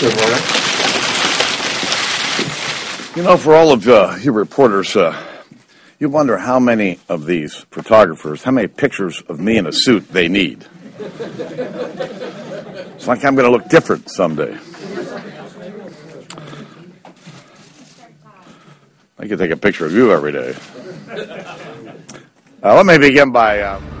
Good morning. You know, for all of uh, you reporters, uh, you wonder how many of these photographers, how many pictures of me in a suit they need. It's like I'm going to look different someday. I could take a picture of you every day. Uh, let me begin by. Um,